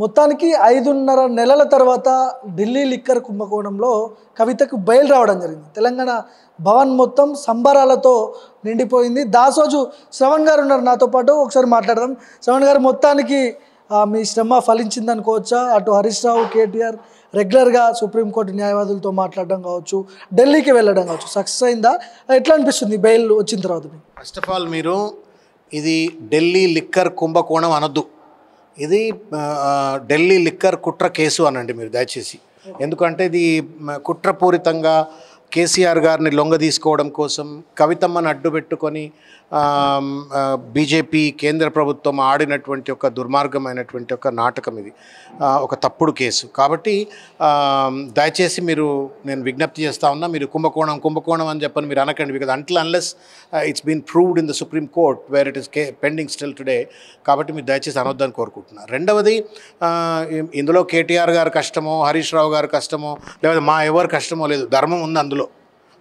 మొత్తానికి ఐదున్నర నెలల తర్వాత ఢిల్లీ లిక్కర్ కుంభకోణంలో కవితకు బయలు రావడం జరిగింది. తెలంగాణ భవన్ మొత్తం సంబరాలతో నిండిపోయింది. దాసోజు శ్రవణ్ గారు ఉన్నారు నాతో పాటు ఒకసారి మాట్లాడదాం. శ్రవణ్ గారు మొత్తానికి మీ శ్రమ ఫలించింది అనుకోవచ్చా? అటు హరీష్ రావు కేటీఆర్ రెగ్యులర్గా సుప్రీంకోర్టు న్యాయవాదులతో మాట్లాడడం కావచ్చు ఢిల్లీకి వెళ్ళడం కావచ్చు సక్సెస్ అయిందా? ఎట్లా అనిపిస్తుంది బెయిల్ వచ్చిన తర్వాత మీకు? ఫస్ట్ ఆఫ్ ఆల్ మీరు ఇది ఢిల్లీ లిక్కర్ కుంభకోణం అనొద్దు. ఇది ఢిల్లీ లిక్కర్ కుట్ర కేసు అనండి మీరు దయచేసి. ఎందుకంటే ఇది కుట్రపూరితంగా కేసీఆర్ గారిని లొంగ తీసుకోవడం కోసం కవితమ్మను అడ్డు పెట్టుకొని బీజేపీ కేంద్ర ప్రభుత్వం ఆడినటువంటి ఒక దుర్మార్గమైనటువంటి ఒక నాటకం ఇది. ఒక తప్పుడు కేసు. కాబట్టి దయచేసి మీరు నేను విజ్ఞప్తి చేస్తా ఉన్నా మీరు కుంభకోణం కుంభకోణం అని చెప్పని మీరు అనకండి. Because until unless it's been proved in the Supreme Court where it is K pending still today కాబట్టి మీరు దయచేసి అనొద్దని కోరుకుంటున్నా. రెండవది ఇందులో కేటీఆర్ గారు కష్టమో హరీష్ రావు గారు కష్టమో లేదా మా ఎవరు కష్టమో లేదు ధర్మం ఉంది అందులో.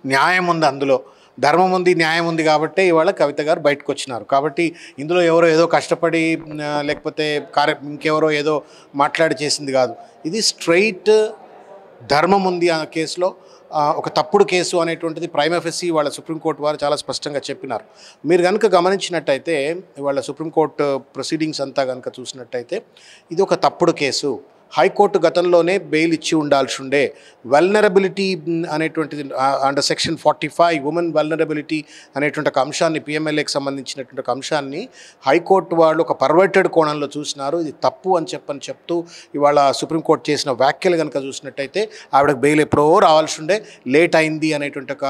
న్యాయం ఉంది అందులో. ధర్మం ఉంది న్యాయం ఉంది కాబట్టి ఇవాళ కవిత గారు బయటకు వచ్చినారు కాబట్టి ఇందులో ఎవరో ఏదో కష్టపడి లేకపోతే కార్య ఇంకెవరో ఏదో మాట్లాడి చేసింది కాదు. ఇది స్ట్రైట్ ధర్మం ఉంది ఆ కేసులో. ఒక తప్పుడు కేసు అనేటువంటిది ప్రైమఫెసి వాళ్ళ సుప్రీంకోర్టు వారు చాలా స్పష్టంగా చెప్పినారు. మీరు కనుక గమనించినట్టయితే వాళ్ళ సుప్రీంకోర్టు ప్రొసీడింగ్స్ అంతా కనుక చూసినట్టయితే ఇది ఒక తప్పుడు కేసు. హైకోర్టు గతంలోనే బెయిల్ ఇచ్చి ఉండాల్సి ఉండే వెల్నరబిలిటీ అనేటువంటిది under section forty five women vulnerability అనేటువంటి ఒక అంశాన్ని పిఎంఎల్ఏకి సంబంధించినటువంటి ఒక అంశాన్ని హైకోర్టు వాళ్ళు ఒక పర్వర్టెడ్ కోణంలో చూసినారు. ఇది తప్పు అని చెప్పని చెప్తూ ఇవాళ సుప్రీంకోర్టు చేసిన వ్యాఖ్యలు కనుక చూసినట్టయితే ఆవిడకి బెయిల్ ఎప్పుడో రావాల్సి ఉండే లేట్ అయింది అనేటువంటి ఒక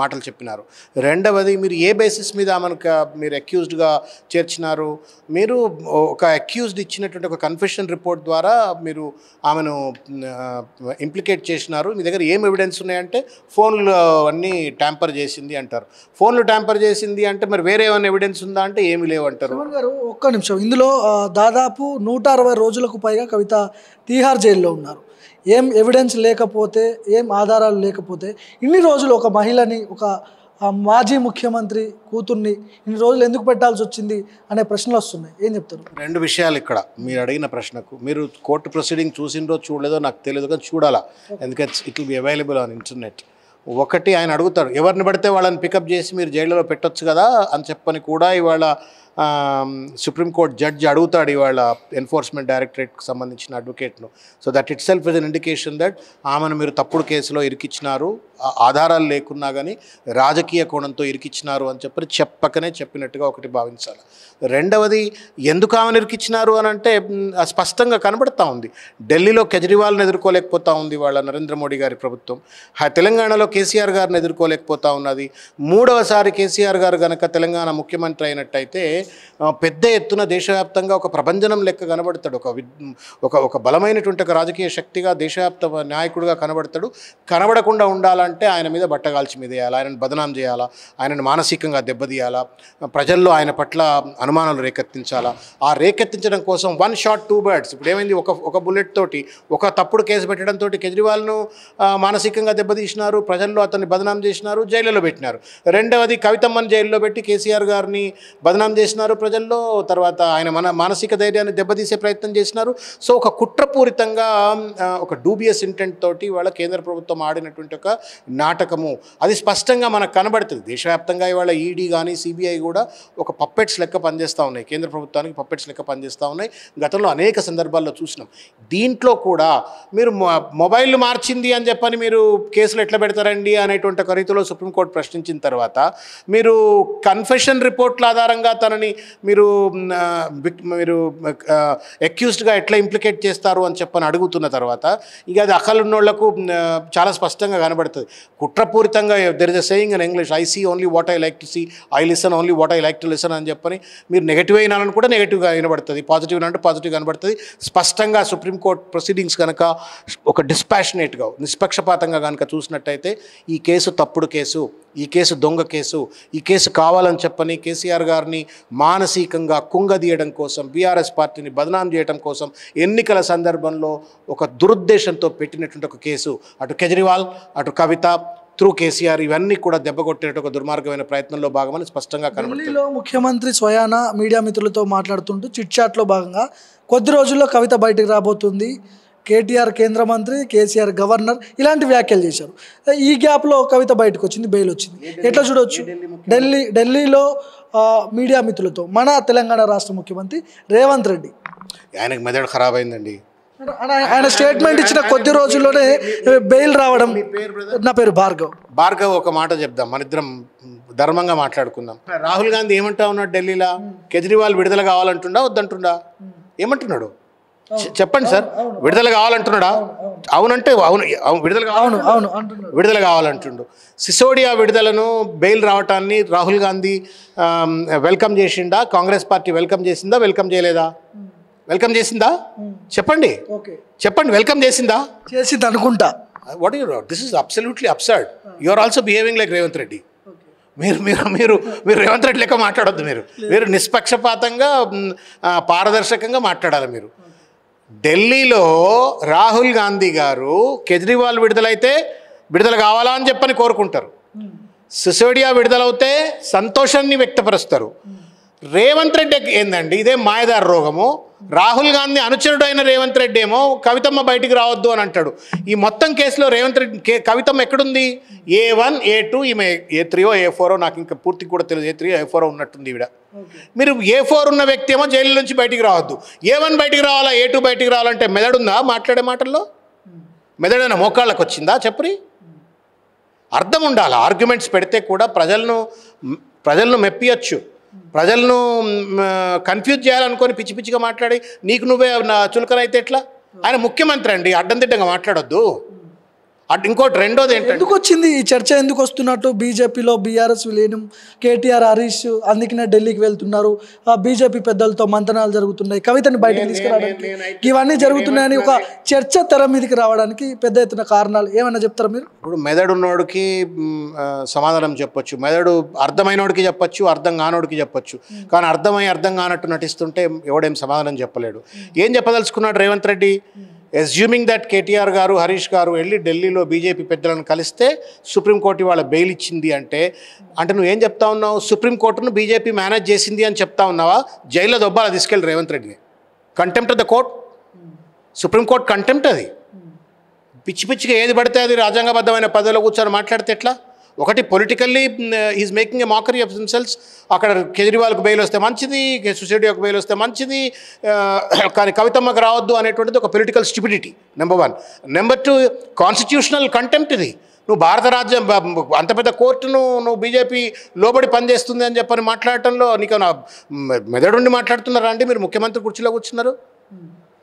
మాటలు చెప్పినారు. రెండవది మీరు ఏ బేసిస్ మీద మనకు మీరు అక్యూజ్డ్గా చేర్చినారు? మీరు ఒక అక్యూజ్డ్ ఇచ్చినటువంటి ఒక కన్ఫెషన్ రిపోర్ట్ ద్వారా మీరు ఆమెను ఇంప్లికేట్ చేసినారు. మీ దగ్గర ఏం ఎవిడెన్స్ ఉన్నాయంటే ఫోన్లు అన్నీ ట్యాంపర్ చేసింది అంటారు. ఫోన్లు ట్యాంపర్ చేసింది అంటే మరి వేరే ఏమైనా ఎవిడెన్స్ ఉందా అంటే ఏమి లేవు అంటారు. గారు ఒక్క నిమిషం. ఇందులో దాదాపు నూట అరవై రోజులకు పైగా కవిత తీహార్ జైల్లో ఉన్నారు. ఏం ఎవిడెన్స్ లేకపోతే ఏం ఆధారాలు లేకపోతే ఇన్ని రోజులు ఒక మహిళని ఒక ఆ, మాజీ ముఖ్యమంత్రి కూతుర్ని ఇన్ని రోజులు ఎందుకు పెట్టాల్సి వచ్చింది అనే ప్రశ్నలు వస్తున్నాయి. ఏం చెప్తారు? రెండు విషయాలు ఇక్కడ మీరు అడిగిన ప్రశ్నకు. మీరు కోర్టు ప్రొసీడింగ్ చూసిండ్రో చూడలేదో నాకు తెలియదు కానీ చూడాలా? ఎందుకంటే it will be available on internet. ఒకటి ఆయన అడుగుతాడు ఎవరిని పడితే వాళ్ళని పికప్ చేసి మీరు జైల్లో పెట్టొచ్చు కదా అని చెప్పని కూడా ఇవాళ సుప్రీంకోర్టు జడ్జి అడుగుతాడు ఇవాళ ఎన్ఫోర్స్మెంట్ డైరెక్టరేట్కి సంబంధించిన అడ్వకేట్ను so that itself is an indication that ఆమెను మీరు తప్పుడు కేసులో ఇరికిచ్చినారు. ఆధారాలు లేకున్నా కానీ రాజకీయ కోణంతో ఇరికిచ్చినారు అని చెప్పి చెప్పకనే చెప్పినట్టుగా ఒకటి భావించాలి. రెండవది ఎందుకు ఆమెను ఇరికిచ్చినారు అని అంటే ఆ స్పష్టంగా కనబడతా ఉంది. ఢిల్లీలో కేజ్రీవాల్ని ఎదుర్కోలేకపోతా ఉంది వాళ్ళ నరేంద్ర మోడీ గారి ప్రభుత్వం. తెలంగాణలో కేసీఆర్ గారిని ఎదుర్కోలేకపోతా ఉన్నది. మూడవసారి కేసీఆర్ గారు కనుక తెలంగాణ ముఖ్యమంత్రి అయినట్టయితే పెద్ద ఎత్తున దేశవ్యాప్తంగా ఒక ప్రభంజనం లెక్క కనబడతాడు. ఒక ఒక ఒక బలమైనటువంటి ఒక రాజకీయ శక్తిగా దేశవ్యాప్త నాయకుడిగా కనబడతాడు. కనబడకుండా ఉండాలంటే ఆయన మీద బట్టగాల్చి మీద వేయాలా? ఆయనను బదనాం చేయాలా? ఆయనను మానసికంగా దెబ్బతీయాలా? ప్రజల్లో ఆయన పట్ల అనుమానాలు రేకెత్తించాలా? ఆ రేకెత్తించడం కోసం వన్ షాట్ టూ బర్డ్స్ ఇప్పుడు ఏమైంది? ఒక ఒక బుల్లెట్ తోటి ఒక తప్పుడు కేసు పెట్టడంతో కేజ్రీవాల్ను మానసికంగా దెబ్బతీసినారు. ప్రజల్లో అతన్ని బదనాం చేసినారు. జైలులో పెట్టినారు. రెండవది కవితమ్మని జైల్లో పెట్టి కేసీఆర్ గారిని బదనాం చేసినారు ప్రజల్లో తర్వాత ఆయన మన మానసిక ధైర్యాన్ని దెబ్బతీసే ప్రయత్నం చేసినారు. సో ఒక కుట్రపూరితంగా ఒక డూబియస్ ఇంటెంట్ తోటి వాళ్ళ కేంద్ర ప్రభుత్వం ఆడినటువంటి ఒక నాటకము. అది స్పష్టంగా మనకు కనబడుతుంది. దేశవ్యాప్తంగా ఇవాళ ఈడీ కానీ సిబిఐ కూడా ఒక పప్పెట్స్ లెక్క పనిచేస్తూ ఉన్నాయి. కేంద్ర ప్రభుత్వానికి పప్పెట్స్ లెక్క పనిచేస్తూ ఉన్నాయి. గతంలో అనేక సందర్భాల్లో చూసినాం. దీంట్లో కూడా మీరు మొ- మొబైల్ మార్చింది అని చెప్పని మీరు కేసులు ఎట్లా పెడతారండి అనేటువంటి ఒక రీతిలో సుప్రీంకోర్టు ప్రశ్నించిన తర్వాత మీరు కన్ఫెషన్ రిపోర్ట్ల ఆధారంగా తనని మీరు మీరు అక్యూస్డ్గా ఎట్లా ఇంప్లికేట్ చేస్తారు అని చెప్పని అడుగుతున్న తర్వాత ఇక అది అకలున్నోళ్ళకు చాలా స్పష్టంగా కనబడుతుంది. కుట్రపూరితంగా there is a saying in English I see only what I like to see I listen only what I like to listen అని చెప్పని మీరు నెగిటివ్ అయినాలని కూడా నెగిటివ్గా వినబడుతుంది. పాజిటివ్ అంటే పాజిటివ్ కనబడుతుంది. స్పష్టంగా సుప్రీంకోర్టు ప్రొసీడింగ్స్ కనుక ఒక డిస్పాషనేట్గా నిష్పక్షపాతంగా కనుక చూసినట్టయితే ఈ కేసు తప్పుడు కేసు. ఈ కేసు దొంగ కేసు ఈ కేసు కావాలని చెప్పని కేసీఆర్ గారిని మానసికంగా కుంగదీయడం కోసం బీఆర్ఎస్ పార్టీని బదనాం చేయడం కోసం ఎన్నికల సందర్భంలో ఒక దురుద్దేశంతో పెట్టినటువంటి ఒక కేసు. అటు కేజ్రీవాల్ అటు కవిత త్రూ కేసీఆర్ ఇవన్నీ కూడా దెబ్బకొట్టేట ఒక దుర్మార్గమైన ప్రయత్నంలో భాగమని స్పష్టంగా కనబడుతుంది. ముఖ్యమంత్రి స్వయాన మీడియా మిత్రులతో మాట్లాడుతుంటూ చిట్ చాట్లో భాగంగా కొద్ది రోజుల్లో కవిత బయటకు రాబోతుంది. కేటీఆర్ కేంద్ర మంత్రి కేసీఆర్ గవర్నర్ ఇలాంటి వ్యాఖ్యలు చేశారు. ఈ గ్యాప్లో కవిత బయటకు వచ్చింది బెయిల్ వచ్చింది. ఎట్లా చూడొచ్చు? ఢిల్లీ ఢిల్లీలో మీడియా మిత్రులతో మన తెలంగాణ రాష్ట్ర ముఖ్యమంత్రి రేవంత్ రెడ్డి. ఆయనకు మెదడు ఖరాబ్ అయిందండి ఆయన- స్టేట్మెంట్ ఇచ్చిన కొద్ది రోజుల్లోనే బెయిల్ రావడం నా పేరు భార్గవ్. భార్గవ్ ఒక మాట చెప్దాం. మన ఇద్దరం ధర్మంగా మాట్లాడుకుందాం. రాహుల్ గాంధీ ఏమంటా ఉన్నాడు ఢిల్లీలో? కేజ్రీవాల్ విడుదల కావాలంటుండా వద్దంటుండా? ఏమంటున్నాడు? చెప్పండి సార్. విడుదల కావాలంటున్నాడా? అవునంటే అవును అవును విడుదల అవును అవును విడుదల కావాలంటుండు. సిసోడియా విడుదలను బెయిల్ రావటాన్ని రాహుల్ గాంధీ వెల్కమ్ చేసిండా? కాంగ్రెస్ పార్టీ వెల్కమ్ చేసిందా? వెల్కమ్ చేయలేదా? వెల్కమ్ చేసిందా? చెప్పండి. చెప్పండి వెల్కమ్ చేసిందా? చేసింది అనుకుంటా. What you this is absolutely absurd you are also behaving like Revanth Reddy మీరు మీరు మీరు మీరు రేవంత్ రెడ్డి లెక్క మాట్లాడొద్దు మీరు. మీరు నిష్పక్షపాతంగా పారదర్శకంగా మాట్లాడాలి మీరు. ఢిల్లీలో రాహుల్ గాంధీ గారు కేజ్రీవాల్ విడుదలైతే విడుదల కావాలా అని చెప్పని కోరుకుంటారు. సిసోడియా విడుదలవుతే సంతోషాన్ని వ్యక్తపరుస్తారు. రేవంత్ రెడ్డి ఏందండి? ఇదే మాయదారి రోగము. రాహుల్ గాంధీ అనుచరుడైన రేవంత్ రెడ్డి ఏమో కవితమ్మ బయటికి రావద్దు అని అంటాడు. ఈ మొత్తం కేసులో రేవంత్ రెడ్డి కే కవితమ్మ ఎక్కడుంది? ఏ వన్ ఏ టూ ఈమె ఏ త్రీయో ఏ ఫోరో నాకు ఇంకా పూర్తిగా కూడా తెలియదు. ఏ త్రీ ఏ ఫోరో ఉన్నట్టుంది ఈవిడ. మీరు ఏ ఫోర్ ఉన్న వ్యక్తి ఏమో జైలు నుంచి బయటికి రావద్దు. ఏ వన్ బయటికి రావాలా? ఏ టూ బయటికి రావాలంటే మెదడుందా మాట్లాడే మాటల్లో? మెదడైన మోకాళ్ళకు వచ్చిందా చెప్పరి? అర్థం ఉండాలి? ఆర్గ్యుమెంట్స్ పెడితే కూడా ప్రజలను ప్రజలను మెప్పియచ్చు. ప్రజలను కన్ఫ్యూజ్ చేయాలనుకొని పిచ్చి పిచ్చిగా మాట్లాడి నీకు నువ్వే నా చులకనైతే ఎట్లా? ఆయన ముఖ్యమంత్రి అండి అడ్డం దిడ్డంగా మాట్లాడొద్దు. అడ్ ఇంకోటి రెండోది ఏంటంటే ఎందుకు వచ్చింది? ఈ చర్చ ఎందుకు వస్తున్నట్టు? బీజేపీలో బీఆర్ఎస్ విలీనం కేటీఆర్ హరీష్ అందుకనే ఢిల్లీకి వెళ్తున్నారు. ఆ బీజేపీ పెద్దలతో మంతనాలు జరుగుతున్నాయి. కవితని బయటకు తీసుకురావడానికి ఇవన్నీ జరుగుతున్నాయని ఒక చర్చ తెర మీదకి రావడానికి పెద్ద ఎత్తున కారణాలు ఏమన్నా చెప్తారా మీరు? ఇప్పుడు మెదడున్నోడికి మ్, ఆ, సమాధానం చెప్పొచ్చు. మెదడు అర్థమైనోడికి చెప్పొచ్చు అర్థం కానోడికి చెప్పొచ్చు. కానీ అర్థమై అర్థం కానట్టు నటిస్తుంటే ఎవడేం సమాధానం చెప్పలేడు. ఏం చెప్పదలుచుకున్నాడు రేవంత్ రెడ్డి? అస్యూమింగ్ దట్ కేటీఆర్ గారు హరీష్ గారు వెళ్ళి ఢిల్లీలో బీజేపీ పెద్దలను కలిస్తే సుప్రీంకోర్టు వాళ్ళ బెయిల్ ఇచ్చింది అంటే అంటే నువ్వు చెప్తా ఉన్నావు? సుప్రీంకోర్టును బీజేపీ మేనేజ్ చేసింది అని చెప్తా ఉన్నావా? జైల్లో దొబ్బాల తీసుకెళ్ళి రేవంత్ రెడ్డిని contempt of the court Supreme Court contempt అది. పిచ్చి పిచ్చిగా ఏది పడితే అది రాజ్యాంగబద్ధమైన పదవిలో కూర్చొని మాట్లాడితే ఎట్లా? ఒకటి politically is making a mockery of himself అక్కడ కేజ్రీవాల్కి బెయిల్ వస్తే మంచిది సుసైడీకి బెయిల్ వస్తే మంచిది. కానీ కవితమ్మకు రావద్దు అనేటువంటిది ఒక political stability number one number two constitutional contempt ఇది. నువ్వు భారత రాజ్యం అంత పెద్ద కోర్టును నువ్వు బీజేపీ లోబడి పనిచేస్తుంది అని చెప్పని మాట్లాడటంలో నీకు నా మెదడుండి మాట్లాడుతున్నారా అండి? మీరు ముఖ్యమంత్రి కుర్చీలో కూర్చున్నారు.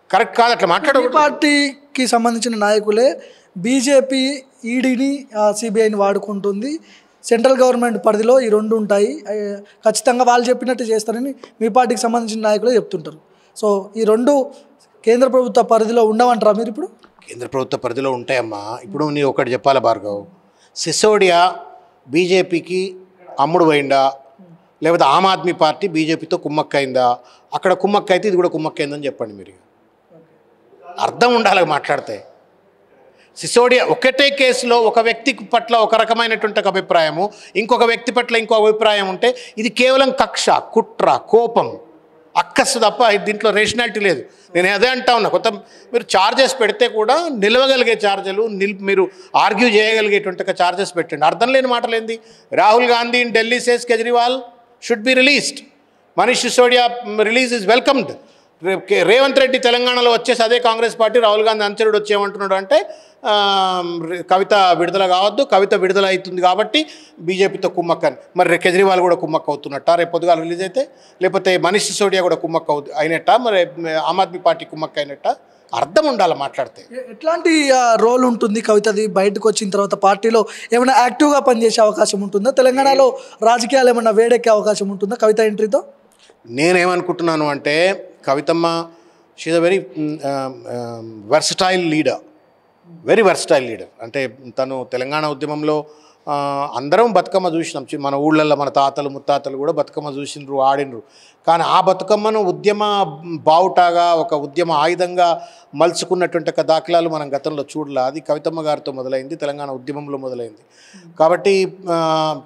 కరెక్ట్ కాదు అట్లా ఈ మాట్లాడకూడదు పార్టీకి సంబంధించిన నాయకులే బీజేపీ ఈడీని సిబిఐని వాడుకుంటుంది. సెంట్రల్ గవర్నమెంట్ పరిధిలో ఈ రెండు ఉంటాయి. ఖచ్చితంగా వాళ్ళు చెప్పినట్టు చేస్తారని మీ పార్టీకి సంబంధించిన నాయకులే చెప్తుంటారు. సో ఈ రెండు కేంద్ర ప్రభుత్వ పరిధిలో ఉండవంటారా మీరు ఇప్పుడు? కేంద్ర ప్రభుత్వ పరిధిలో ఉంటాయమ్మా. ఇప్పుడు నీ ఒకటి చెప్పాలి భార్గవ్? సిసోడియా బీజేపీకి అమ్ముడు పోయిందా? లేకపోతే ఆమ్ ఆద్మీ పార్టీ బీజేపీతో కుమ్మక్కైందా? అక్కడ కుమ్మక్కైతే ఇది కూడా కుమ్మక్కైందని చెప్పండి మీరు అర్థం ఉండాలి మాట్లాడితే. సిసోడియా ఒకటే కేసులో ఒక వ్యక్తి పట్ల ఒక రకమైనటువంటి ఒక అభిప్రాయము ఇంకొక వ్యక్తి పట్ల ఇంకో అభిప్రాయం ఉంటే ఇది కేవలం కక్ష కుట్ర కోపం అక్కస్సు తప్ప దీంట్లో రేషనాలిటీ లేదు. నేను అదే అంటా ఉన్నా కొత్త మీరు చార్జెస్ పెడితే కూడా నిలవగలిగే ఛార్జీలు నిల్ మీరు ఆర్గ్యూ చేయగలిగేటువంటి ఛార్జెస్ పెట్టండి. అర్థం లేని మాటలు ఏంది? Rahul Gandhi in Delhi says Kejriwal should be released Manish Sisodia release is welcomed Revanth Reddy తెలంగాణలో వచ్చేసి అదే కాంగ్రెస్ పార్టీ రాహుల్ గాంధీ అనుచరుడు వచ్చేయమంటున్నాడు అంటే కవిత విడుదల కావద్దు కవిత విడుదల అవుతుంది కాబట్టి బీజేపీతో కుమ్మక్కని. మరి కేజ్రీవాల్ కూడా కుమ్మక్క అవుతున్నట్ట? రేపు పొద్దుగా రిలీజ్ అయితే? లేకపోతే మనీష్ సిసోడియా కూడా కుమ్మక్క అవు అయినట్ట? మరి ఆమ్ ఆద్మీ పార్టీ కుమ్మక్క అయినట్ట? అర్థం ఉండాలి మాట్లాడితే. ఎట్లాంటి రోల్ ఉంటుంది కవితది? బయటకు వచ్చిన తర్వాత పార్టీలో ఏమైనా యాక్టివ్గా పనిచేసే అవకాశం ఉంటుందా? తెలంగాణలో రాజకీయాలు ఏమైనా వేడెక్కే అవకాశం ఉంటుందా కవిత ఎంట్రీతో? నేనేమనుకుంటున్నాను అంటే Kavithamma she's a very versatile leader very versatile leader అంటే తను తెలంగాణ ఉద్యమంలో అందరం బతుకమ్మ చూసినాం. మన ఊళ్ళల్లో మన తాతలు ముత్తాతలు కూడా బతుకమ్మ చూసినారు ఆడినరు కానీ ఆ బతుకమ్మను ఉద్యమ బావుటాగా ఒక ఉద్యమ ఆయుధంగా మలుచుకున్నటువంటి ఒక దాఖలాలు మనం గతంలో చూడలే. అది కవితమ్మ గారితో మొదలైంది తెలంగాణ ఉద్యమంలో మొదలైంది. కాబట్టి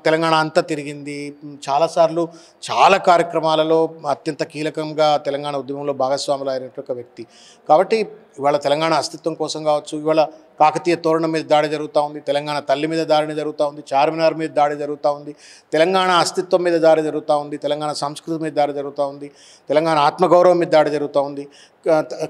తెలంగాణ అంతా తిరిగింది. చాలాసార్లు చాలా కార్యక్రమాలలో అత్యంత కీలకంగా తెలంగాణ ఉద్యమంలో భాగస్వాములు అయినటువంటి ఒక వ్యక్తి. కాబట్టి ఇవాళ తెలంగాణ అస్తిత్వం కోసం కావచ్చు ఇవాళ కాకతీయ తోరణం మీద దాడి జరుగుతూ ఉంది తెలంగాణ తల్లి మీద దాడి జరుగుతూ ఉంది చార్మినార్ మీద దాడి జరుగుతూ ఉంది తెలంగాణ అస్తిత్వం మీద దాడి జరుగుతూ ఉంది తెలంగాణ సంస్కృతి మీద దాడి జరుగుతూ ఉంది తెలంగాణ ఆత్మగౌరవం మీద దాడి జరుగుతూ ఉంది.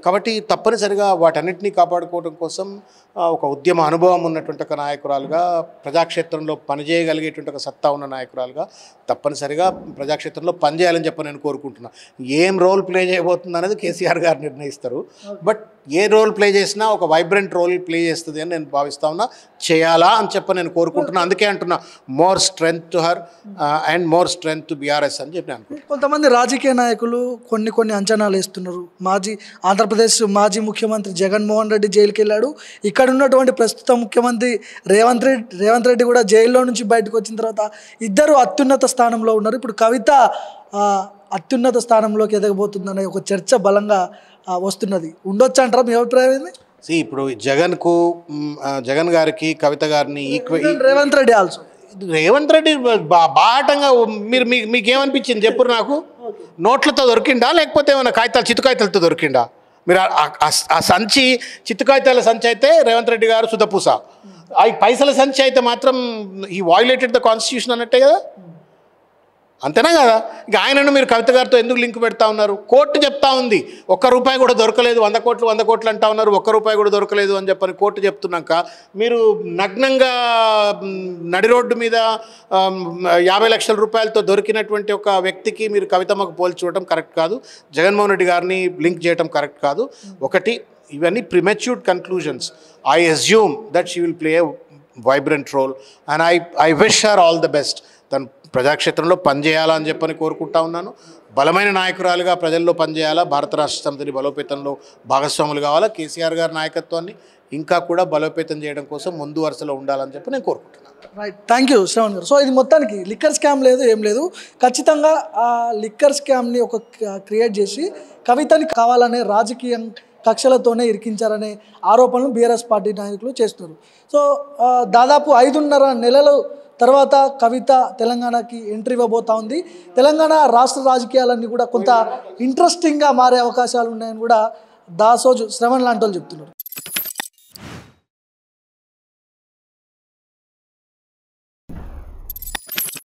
కాబట్టి తప్పనిసరిగా వాటన్నిటినీ కాపాడుకోవడం కోసం ఒక ఉద్యమ అనుభవం ఉన్నటువంటి ఒక నాయకురాలుగా ప్రజాక్షేత్రంలో పనిచేయగలిగేటువంటి ఒక సత్తా ఉన్న నాయకురాలుగా తప్పనిసరిగా ప్రజాక్షేత్రంలో పనిచేయాలని చెప్పి నేను కోరుకుంటున్నా. ఏం రోల్ ప్లే చేయబోతుంది అనేది కేసీఆర్ గారు నిర్ణయిస్తారు. బట్ ఏ రోల్ ప్లే చేసినా ఒక వైబ్రెంట్ రోల్ ప్లే చేస్తుంది అని నేను భావిస్తా ఉన్నా. చేయాలా అని చెప్పి నేను కోరుకుంటున్నా. అందుకే అంటున్నా more strength to her and more strength to BRS అని చెప్పి అనుకుంటున్నాను కొంతమంది రాజకీయ నాయకులు కొన్ని కొన్ని అంచనాలు వేస్తున్నారు. మాజీ ఆంధ్రప్రదేశ్ మాజీ ముఖ్యమంత్రి జగన్మోహన్ రెడ్డి జైలుకి వెళ్ళాడు ఇక్కడ ఉన్నటువంటి ప్రస్తుత ముఖ్యమంత్రి రేవంత్ రెడ్డి రేవంత్ రెడ్డి కూడా జైల్లో నుంచి బయటకు వచ్చిన తర్వాత ఇద్దరు అత్యున్నత స్థానంలో ఉన్నారు. ఇప్పుడు కవిత అత్యున్నత స్థానంలోకి ఎదగబోతుందనే ఒక చర్చ బలంగా వస్తున్నది. ఉండొచ్చు అంటారా? మీ అభిప్రాయం ఏంది? See, ఇప్పుడు జగన్కు జగన్ గారికి కవిత గారిని రేవంత్ రెడ్డి ఆల్సో రేవంత్ రెడ్డి బాటంగా మీరు మీ మీకేమనిపించింది? చెప్పు నాకు. నోట్లతో దొరికిండా లేకపోతే ఏమైనా కాగితాలు చితుకాయితలతో దొరికిండా మీరు ఆ- సంచి చిత్తుకాయితాల సంచి అయితే రేవంత్ రెడ్డి గారు సుధపూస ఆ పైసల సంచి అయితే మాత్రం ఈ వాయులేటెడ్ ద కాన్స్టిట్యూషన్ అన్నట్టే కదా? అంతేనా కదా? ఇక ఆయనను మీరు కవిత గారితో ఎందుకు లింక్ పెడతా ఉన్నారు? కోర్టు చెప్తా ఉంది. ఒక్క రూపాయి కూడా దొరకలేదు. వంద కోట్లు వంద కోట్లు అంటా ఉన్నారు. ఒక్క రూపాయి కూడా దొరకలేదు అని చెప్పని కోర్టు చెప్తున్నాక మీరు నగ్నంగా నడి రోడ్డు మీద యాభై లక్షల రూపాయలతో దొరికినటువంటి ఒక వ్యక్తికి మీరు కవితమ్మకు పోల్చి చూడటం కరెక్ట్ కాదు. జగన్మోహన్ రెడ్డి గారిని లింక్ చేయడం కరెక్ట్ కాదు. ఒకటి ఇవన్నీ prematured conclusions. I assume that she will play vibrant role and I I wish her all the best తను ప్రజాక్షేత్రంలో పనిచేయాలని చెప్పని కోరుకుంటా ఉన్నాను. బలమైన నాయకురాలుగా ప్రజల్లో పనిచేయాలా భారత రాష్ట్ర సమితిని బలోపేతంలో భాగస్వాములు కావాలా కేసీఆర్ గారి నాయకత్వాన్ని ఇంకా కూడా బలోపేతం చేయడం కోసం ముందు వరుసలో ఉండాలని చెప్పి నేను కోరుకుంటున్నాను. రైట్ థ్యాంక్ యూ శ్రవణ్ గారు. సో ఇది మొత్తానికి లిక్కర్ స్కామ్ లేదు ఏం లేదు. ఖచ్చితంగా ఆ లిక్కర్ స్కామ్ని ఒక క్రియేట్ చేసి కవితని కావాలనే రాజకీయం కక్షలతోనే ఇరికించారనే ఆరోపణలు బీఆర్ఎస్ పార్టీ నాయకులు చేస్తున్నారు. సో దాదాపు ఐదున్నర నెలలు తర్వాత కవిత తెలంగాణకి ఎంట్రీ ఇవ్వబోతా ఉంది. తెలంగాణ రాష్ట్ర రాజకీయాలన్నీ కూడా కొంత ఇంట్రెస్టింగ్గా మారే అవకాశాలు ఉన్నాయని కూడా దాసోజు శ్రవణ్ లాంటి వాళ్ళు చెప్తున్నారు.